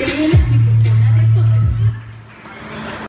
Feeling